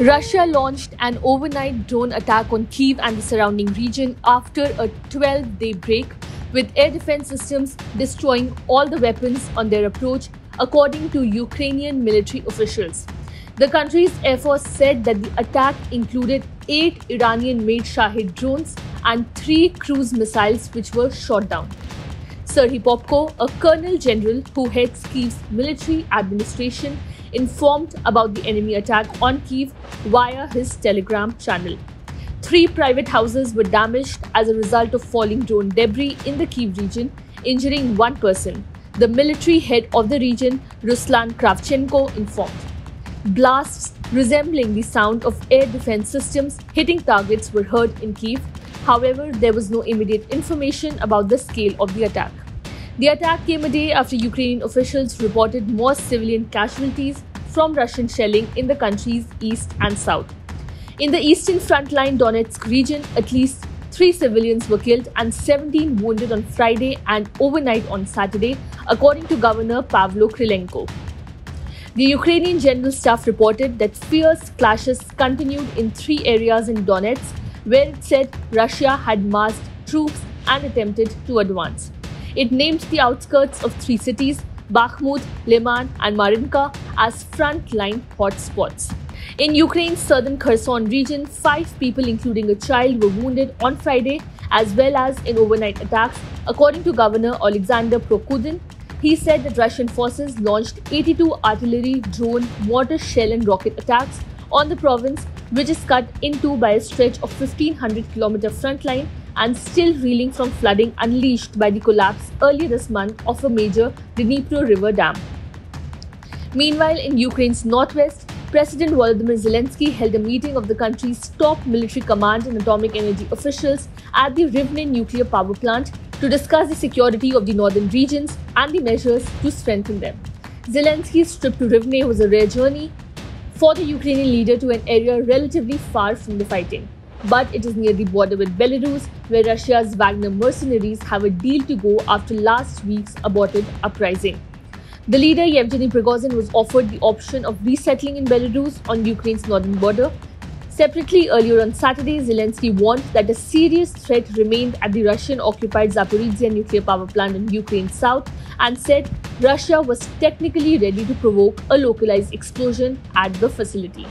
Russia launched an overnight drone attack on Kiev and the surrounding region after a 12 day break, with air defense systems destroying all the weapons on their approach, according to Ukrainian military officials. The country's Air Force said that the attack included eight Iranian made Shahed drones and three cruise missiles which were shot down. Serhiy Popko, a colonel general who heads Kiev's military administration, informed about the enemy attack on Kiev via his Telegram channel. Three private houses were damaged as a result of falling drone debris in the Kiev region, injuring one person. The military head of the region, Ruslan Kravchenko, informed. Blasts resembling the sound of air defense systems hitting targets were heard in Kiev. However, there was no immediate information about the scale of the attack. The attack came a day after Ukrainian officials reported more civilian casualties from Russian shelling in the country's east and south. In the eastern frontline Donetsk region, at least three civilians were killed and 17 wounded on Friday and overnight on Saturday, according to Governor Pavlo Kyrylenko. The Ukrainian General Staff reported that fierce clashes continued in three areas in Donetsk, where it said Russia had massed troops and attempted to advance. It named the outskirts of three cities, Bakhmut, Liman, and Marinka, as front-line hotspots. In Ukraine's southern Kherson region, five people, including a child, were wounded on Friday, as well as in overnight attacks, according to Governor Alexander Prokudin. He said that Russian forces launched 82 artillery, drone, mortar shell, and rocket attacks on the province, which is cut in two by a stretch of 1500 km front line and still reeling from flooding unleashed by the collapse earlier this month of a major Dnipro River dam. Meanwhile, in Ukraine's northwest, President Volodymyr Zelensky held a meeting of the country's top military command and atomic energy officials at the Rivne nuclear power plant to discuss the security of the northern regions and the measures to strengthen them. Zelensky's trip to Rivne was a rare journey for the Ukrainian leader to an area relatively far from the fighting but it is near the border with Belarus, where Russia's Wagner mercenaries have a deal to go after last week's aborted uprising. The leader Yevgeny Prigozhin was offered the option of resettling in Belarus on Ukraine's northern border. Separately, earlier on Saturday, Zelensky warned that a serious threat remained at the Russian occupied Zaporizhia nuclear power plant in Ukraine's south and said Russia was technically ready to provoke a localized explosion at the facility.